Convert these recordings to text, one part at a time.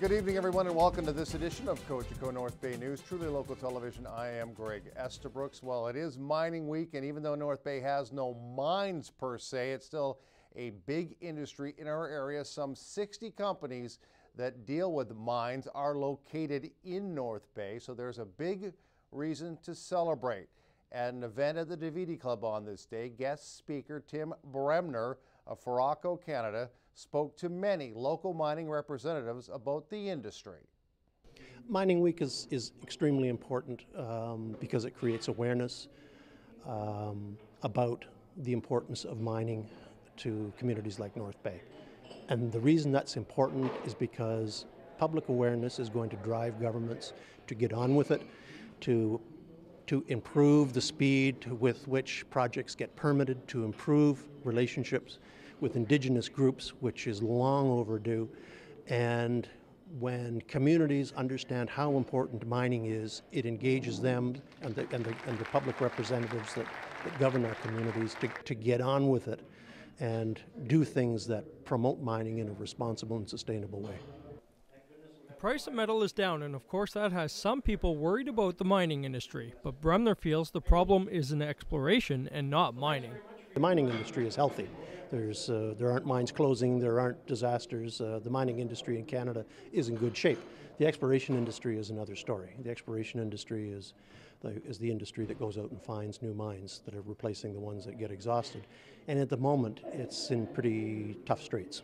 Good evening, everyone, and welcome to this edition of Cogeco North Bay News, truly local television. I am Greg Estabrooks. Well, it is mining week, and even though North Bay has no mines per se, it's still a big industry in our area. Some 60 companies that deal with mines are located in North Bay, so there's a big reason to celebrate. At an event at the Davedi Club on this day, guest speaker Tim Bremner of Foraco Canada spoke to many local mining representatives about the industry. Mining Week is, is extremely important um, because it creates awareness um, about the importance of mining to communities like North Bay. And the reason that's important is because public awareness is going to drive governments to get on with it, to to improve the speed with which projects get permitted, to improve relationships with indigenous groups, which is long overdue. And when communities understand how important mining is, it engages them and the, and the, and the public representatives that, that govern our communities to, to get on with it and do things that promote mining in a responsible and sustainable way. Price of metal is down, and of course, that has some people worried about the mining industry. But Bremner feels the problem is in exploration and not mining. The mining industry is healthy. There's, uh, there aren't mines closing, there aren't disasters. Uh, the mining industry in Canada is in good shape. The exploration industry is another story. The exploration industry is the, is the industry that goes out and finds new mines that are replacing the ones that get exhausted. And at the moment, it's in pretty tough straits.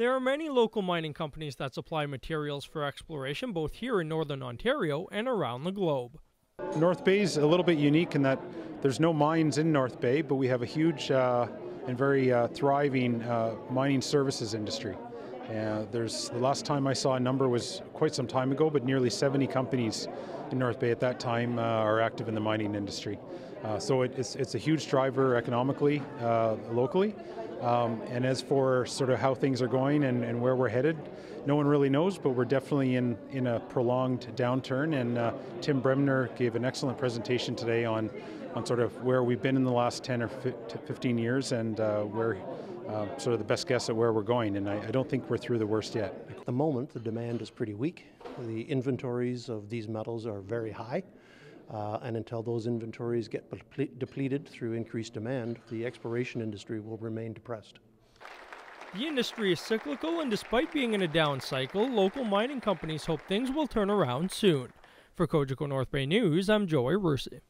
There are many local mining companies that supply materials for exploration both here in Northern Ontario and around the globe. North Bay is a little bit unique in that there's no mines in North Bay, but we have a huge uh, and very uh, thriving uh, mining services industry. Uh, there's the last time I saw a number was quite some time ago, but nearly 70 companies in North Bay at that time uh, are active in the mining industry. Uh, so it, it's, it's a huge driver economically, uh, locally. Um, and as for sort of how things are going and, and, where we're headed, no one really knows, but we're definitely in, in a prolonged downturn. And uh, Tim Bremner gave an excellent presentation today on on sort of where we've been in the last 10 or 15 years and uh, where uh, sort of the best guess at where we're going. And I, I, don't think we're through the worst yet. At the moment, the demand is pretty weak. The inventories of these metals are very high. Uh, and until those inventories get depleted through increased demand, the exploration industry will remain depressed. The industry is cyclical, and despite being in a down cycle, local mining companies hope things will turn around soon. For Cogeco North Bay News, I'm Joey Rusi.